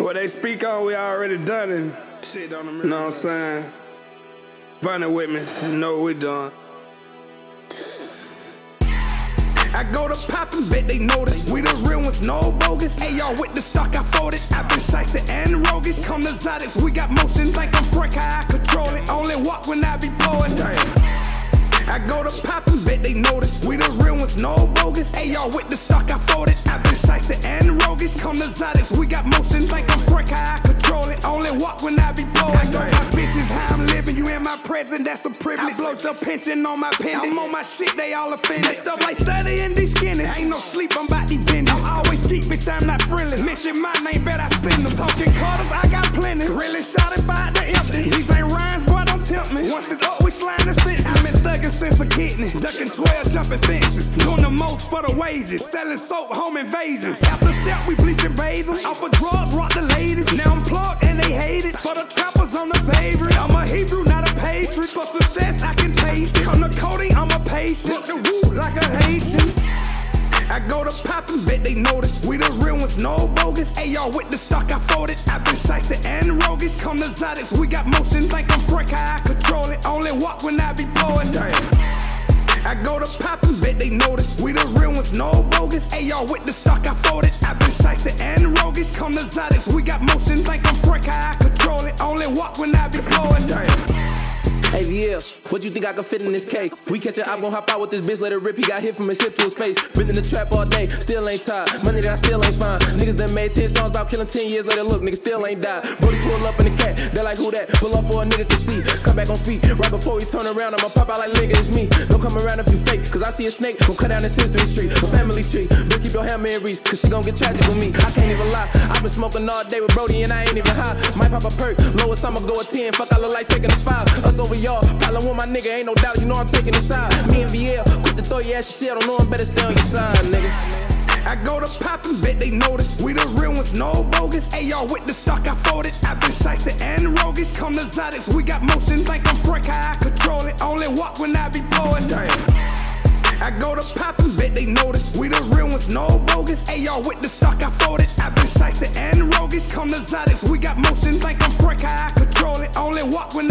What they speak on, we already done it. Shit on the Know what I'm saying? Find it with me, know what we done. I go to poppin', bet they notice. We the real ones, no bogus. Hey, y'all with the stock, I fold it. i been shiesty and roguish. Come to Zodix, we got motion like I'm Frank, I control it. Only walk when I be blowing. Damn. I go to poppin', bet they notice. We the real ones, no bogus. Hey, y'all with the stock, I fold it. i been shiesty and roguish. Come to Zodix, we got motion like it. Walk when I be blowing. I know my bitches, how I'm living. You in my present, that's a privilege. I blow your pension on my pen. I'm on my shit, they all offended. Stuff like 30 and these skinnies. Ain't no sleep, I'm about these benders. I'm always deep, bitch, I'm not friendly. Mention my name, bet I send them. Talking Carters, I got plenty. Really shot if I the empty. These ain't rhymes, boy, don't tempt me. Once it's up, we slime the six. I've been thugging since a kidney. Ducking 12, jumping fences. Doing the most for the wages. Selling soap, home invasions. After step, we bleach and bathe them. Off of drugs, rock the ladies. Now I'm plugged Come to coding, I'm a patient. The woo like a Haitian. I go to poppin', bet they notice. We the real ones, no bogus. Hey, y'all with the stock, I folded. i been shiesty and roguish. Come to Zodix, we got motion like I'm Frank, I control it. Only walk when I be blowing. Damn. I go to poppin', bet they notice. We the real ones, no bogus. Hey, y'all with the stock, I folded. i been shiesty and roguish. Come to Zodix, we got motion like I'm Frank, I control it. Only walk when I be blowing. Damn. AVL, what you think I can fit in this cake? We catch it, I'm gon' hop out with this bitch, let it rip. He got hit from his hip to his face. Been in the trap all day, still ain't tired. Money that I still ain't fine. Niggas that made 10 songs about killing 10 years later. Look, niggas still ain't died. Brody pull up in the cat, they like who that? Pull off for a nigga to see. Back on feet, right before we turn around, I'ma pop out like nigga, it's me. Don't come around if you fake, cause I see a snake, gon' cut down this history tree. A family tree, but keep your hammer in reach, cause she gon' get tragic with me. I can't even lie, i been smoking all day with Brody and I ain't even high. Might pop a perk, lowest I'ma go a 10. Fuck, I look like taking a 5. Us over y'all, problem with my nigga, ain't no doubt, you know I'm taking the side. Me and VL, quick to throw your ass shit, don't know I'm better stay on your side, nigga. I go to poppin', bet they notice. We the real ones, no bogus. Hey, y'all with the stock, I folded. I've been shiesty and roguish. Come to Zodix, we got motion like I'm Frank, I control it. Only walk when I be blowing. Damn. I go to poppin', bet they notice. We the real ones, no bogus. Hey, y'all with the stock, I folded. I've been shiesty and roguish. Come to Zodix, we got motion like I'm Frank, I control it. Only walk when